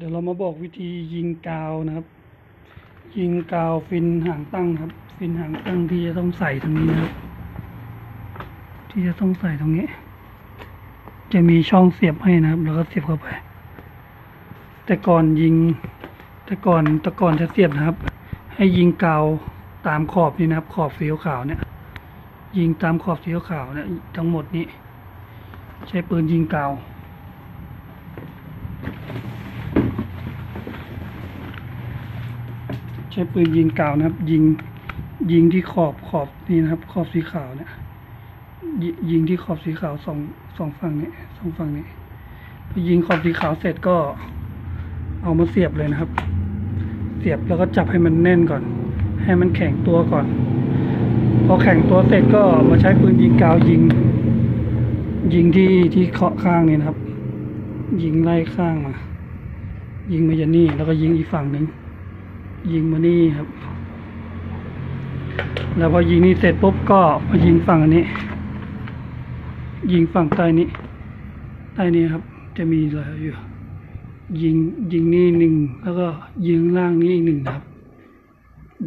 เดี๋ยวเรามาบอกวิธียิงกาวนะครับ ยิงกาวฟินหางตั้งครับ ฟินหางตั้งที่จะต้องใส่ตรงนี้นะครับ ที่จะต้องใส่ตรงนี้ จะมีช่องเสียบให้นะครับ แล้วก็เสียบเข้าไป แต่ก่อนยิง แต่ก่อนแต่ก่อนจะเสียบนะครับ ให้ยิงกาวตามขอบนี่นะครับ ขอบสีขาวเนี่ย ยิงตามขอบสีขาวเนี่ยทั้งหมดนี้ ใช้ปืนยิงกาว ช้ปืนยิงกาวนะครับ ยิงยิงที่ขอบขอบนี่นะครับ ขอบสีขาวเนี่ยยยิงที่ขอบสีขาวสองสองฝั่งนี้สองฝั่งนี้พอยิงขอบสีขาวเสร็จก็เอามาเสียบเลยนะครับ เสียบแล้วก็จับให้มันแน่นก่อน ให้มันแข็งตัวก่อน พอแข็งตัวเสร็จก็มาใช้ปืนยิงกาวยิง ยิงที่ที่เคาะข้างนี่นะครับ ยิงไล่ข้างมา ยิงมาจากนี่แล้วก็ยิงอีกฝั่งหนึ่ง ยิงมานี่ครับ แล้วพอยิงนี่เสร็จปุ๊บก็มายิงฝั่งอันนี้ ยิงฝั่งใต้นี้ใต้นี้ครับ จะมีอะไรอยู่ ยิงยิงนี่หนึ่งแล้วก็ยิงล่างนี้อีกหนึ่งครับ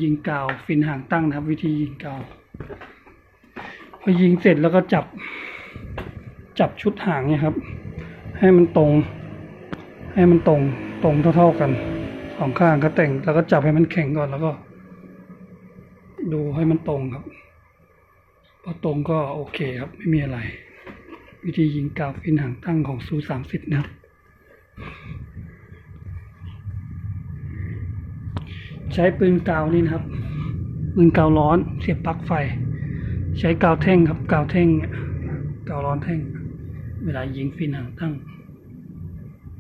ยิงกาวฟินหางตั้งนะครับ วิธียิงกาวพอยิงเสร็จแล้วก็จับ จับชุดหางเนี่ยครับ ให้มันตรง ให้มันตรงตรงเท่า ๆกัน สองข้างก็แต่งแล้วก็จับให้มันแข็งก่อนแล้วก็ ดูให้มันตรงครับพอตรงก็โอเคครับ ไม่มีอะไร วิธียิงกาวฟินหางตั้งของซูสามสิบนะครับ ใช้ปืนกาวนี่นะครับปืนกาวร้อนเสียบปลั๊กไฟ ใช้กาวแท่งครับกาวแท่งเนี่ยกาวร้อนแท่ง เวลายิงฟินหางตั้ง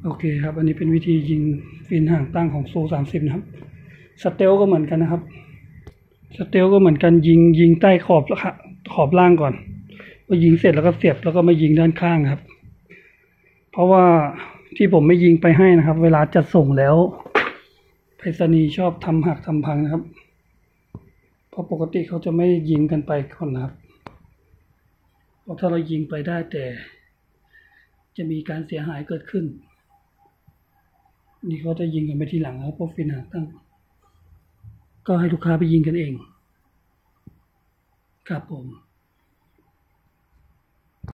โอเคครับ อันนี้เป็นวิธียิงฟินห่างตั้งของโซสามสิบนะครับสเตลก็เหมือนกันนะครับสเตลก็เหมือนกันยิงยิงใต้ขอบขอบล่างก่อนพอยิงเสร็จแล้วก็เสียบแล้วก็มายิงด้านข้างครับ เพราะว่าที่ผมไม่ยิงไปให้นะครับ เวลาจะส่งแล้วไปรษณีย์ชอบทำหักทำพังนะครับ เพราะปกติเขาจะไม่ยิงกันไปก่อนนะครับเพราะถ้าเรายิงไปได้แต่จะมีการเสียหายเกิดขึ้น นี่เขาจะยิงกันไปทีหลังแล้วพวกฟินหางตั้ง ก็ให้ลูกค้าไปยิงกันเอง ครับผม